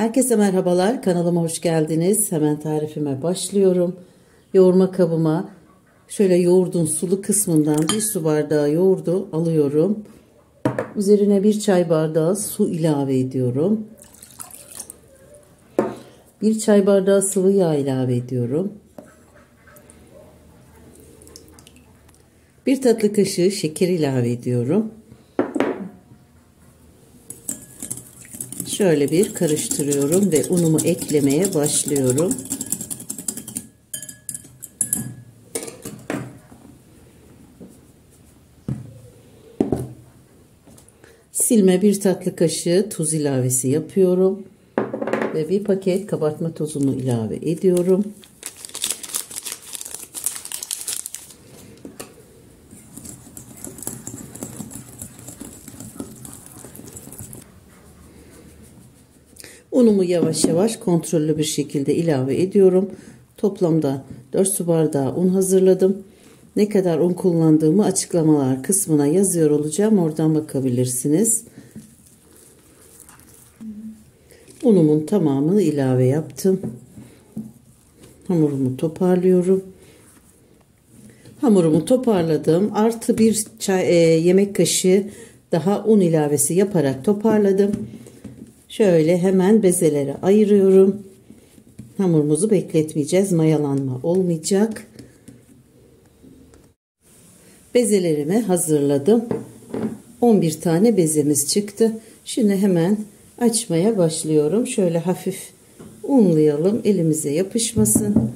Herkese merhabalar. Kanalıma hoş geldiniz. Hemen tarifime başlıyorum. Yoğurma kabıma şöyle yoğurdun sulu kısmından bir su bardağı yoğurdu alıyorum. Üzerine bir çay bardağı su ilave ediyorum. Bir çay bardağı sıvı yağ ilave ediyorum. Bir tatlı kaşığı şeker ilave ediyorum. Şöyle bir karıştırıyorum ve unumu eklemeye başlıyorum. Silme bir tatlı kaşığı tuz ilavesi yapıyorum. Ve bir paket kabartma tozunu ilave ediyorum. Unumu yavaş yavaş kontrollü bir şekilde ilave ediyorum. Toplamda 4 su bardağı un hazırladım. Ne kadar un kullandığımı açıklamalar kısmına yazıyor olacağım. Oradan bakabilirsiniz. Unumun tamamını ilave yaptım. Hamurumu toparlıyorum. Hamurumu toparladım. Artı bir çay, e, yemek kaşığı daha un ilavesi yaparak toparladım. Şöyle hemen bezelere ayırıyorum. Hamurumuzu bekletmeyeceğiz. Mayalanma olmayacak. Bezelerimi hazırladım. 11 tane bezemiz çıktı. Şimdi hemen açmaya başlıyorum. Şöyle hafif unlayalım. Elimize yapışmasın.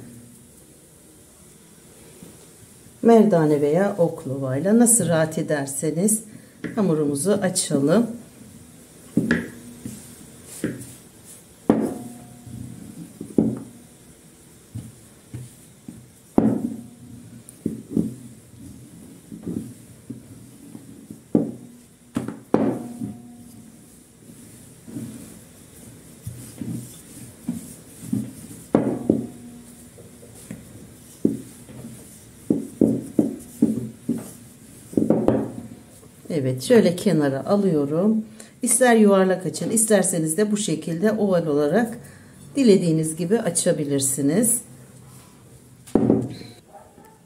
Merdane veya oklavayla nasıl rahat ederseniz hamurumuzu açalım. Evet şöyle kenara alıyorum. İster yuvarlak açın isterseniz de bu şekilde oval olarak dilediğiniz gibi açabilirsiniz.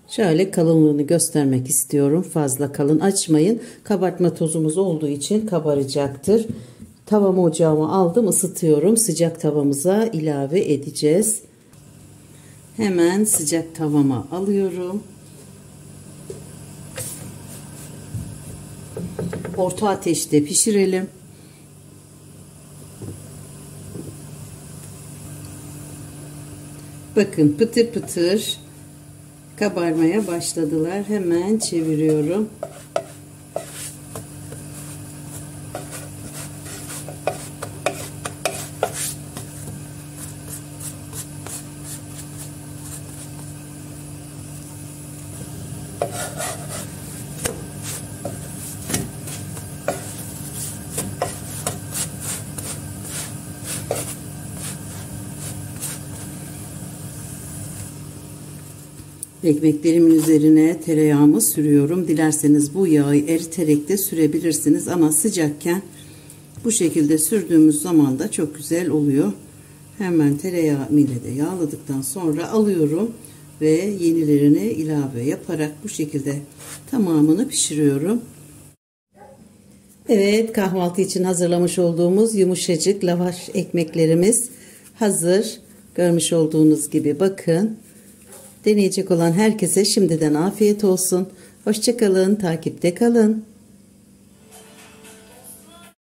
Şöyle kalınlığını göstermek istiyorum. Fazla kalın açmayın. Kabartma tozumuz olduğu için kabaracaktır. Tavamı ocağıma aldım ısıtıyorum. Sıcak tavamıza ilave edeceğiz. Hemen sıcak tavama alıyorum. Orta ateşte pişirelim. Bakın pıtır pıtır kabarmaya başladılar. Hemen çeviriyorum. Ekmeklerimin üzerine tereyağımı sürüyorum. Dilerseniz bu yağı eriterek de sürebilirsiniz ama sıcakken bu şekilde sürdüğümüz zaman da çok güzel oluyor. Hemen tereyağı ile de yağladıktan sonra alıyorum ve yenilerini ilave yaparak bu şekilde tamamını pişiriyorum. Evet kahvaltı için hazırlamış olduğumuz yumuşacık lavaş ekmeklerimiz hazır. Görmüş olduğunuz gibi bakın. Deneyecek olan herkese şimdiden afiyet olsun. Hoşçakalın, takipte kalın.